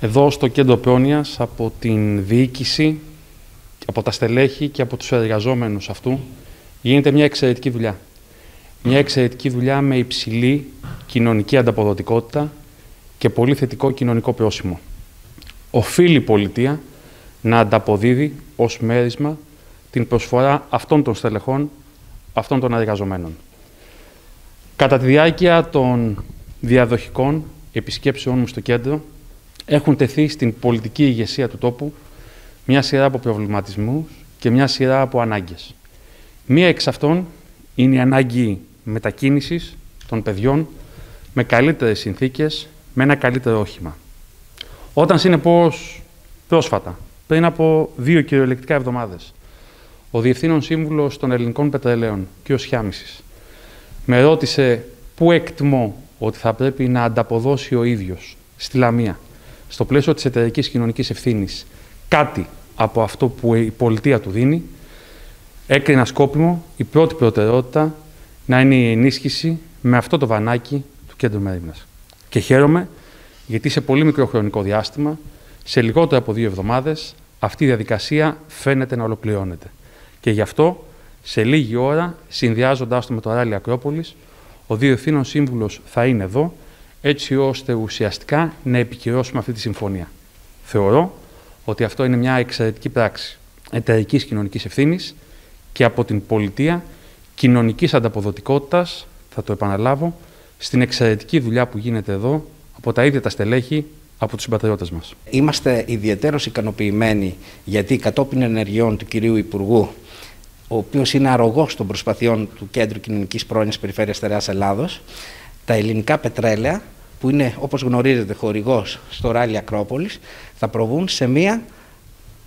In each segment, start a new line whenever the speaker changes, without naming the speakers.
Εδώ στο κέντρο πρόνοιας από την διοίκηση, από τα στελέχη και από τους εργαζόμενους αυτού γίνεται μια εξαιρετική δουλειά. Μια εξαιρετική δουλειά με υψηλή κοινωνική ανταποδοτικότητα και πολύ θετικό κοινωνικό πρόσημο. Οφείλει η πολιτεία να ανταποδίδει ως μέρισμα την προσφορά αυτών των στελεχών, αυτών των εργαζομένων. Κατά τη διάρκεια των διαδοχικών επισκέψεών μου στο κέντρο, έχουν τεθεί στην πολιτική ηγεσία του τόπου μια σειρά από προβληματισμούς και μια σειρά από ανάγκες. Μία εξ αυτών είναι η ανάγκη μετακίνησης των παιδιών με καλύτερες συνθήκες, με ένα καλύτερο όχημα. Όταν συνεπώς πρόσφατα, πριν από δύο κυριολεκτικά εβδομάδες, ο Διευθύνων Σύμβουλος των Ελληνικών Πετρελαίων, κ. Σιάμισης, με ρώτησε πού εκτιμώ ότι θα πρέπει να ανταποδώσει ο ίδιος στη Λαμία, στο πλαίσιο της εταιρικής κοινωνικής ευθύνης, κάτι από αυτό που η πολιτεία του δίνει, έκρινα σκόπιμο η πρώτη προτεραιότητα να είναι η ενίσχυση με αυτό το βανάκι του κέντρου Μέριμνας. Και χαίρομαι γιατί σε πολύ μικρό χρονικό διάστημα, σε λιγότερο από δύο εβδομάδες, αυτή η διαδικασία φαίνεται να ολοκληρώνεται. Και γι' αυτό, σε λίγη ώρα, συνδυάζοντάς το με το Ράλι Ακρόπολης, ο Διευθύνων Σύμβουλος θα είναι εδώ, έτσι ώστε ουσιαστικά να επικυρώσουμε αυτή τη συμφωνία. Θεωρώ ότι αυτό είναι μια εξαιρετική πράξη εταιρικής κοινωνικής ευθύνης και από την πολιτεία κοινωνικής ανταποδοτικότητας, θα το επαναλάβω, στην εξαιρετική δουλειά που γίνεται εδώ από τα ίδια τα στελέχη, από τους συμπατριώτες μας.
Είμαστε ιδιαίτερω ικανοποιημένοι γιατί κατόπιν ενεργειών του κυρίου Υπουργού, ο οποίος είναι αρρωγός των προσπαθειών του Κέντρου Κοινωνικής Πρόνοιας Περιφέρειας Τερά Ελλάδος, τα ελληνικά πετρέλαια που είναι όπως γνωρίζετε χορηγός στο ράλι Ακρόπολης θα προβούν σε μία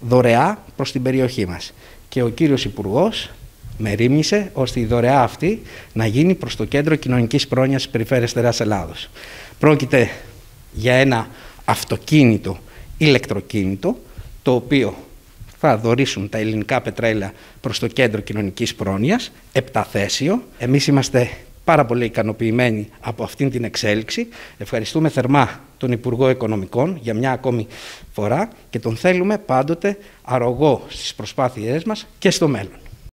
δωρεά προς την περιοχή μας. Και ο κύριος Υπουργός με ρίμνησε ώστε η δωρεά αυτή να γίνει προς το Κέντρο Κοινωνικής Πρόνοιας της Περιφέρειας Τεράς Ελλάδος. Πρόκειται για ένα αυτοκίνητο ηλεκτροκίνητο το οποίο θα δωρήσουν τα ελληνικά πετρέλαια προς το Κέντρο Κοινωνικής Πρόνοιας, επταθέσιο. Εμείς είμαστε πάρα πολύ ικανοποιημένοι από αυτήν την εξέλιξη. Ευχαριστούμε θερμά τον Υπουργό Οικονομικών για μια ακόμη φορά και τον θέλουμε πάντοτε αρρωγό στις προσπάθειές μας και στο μέλλον.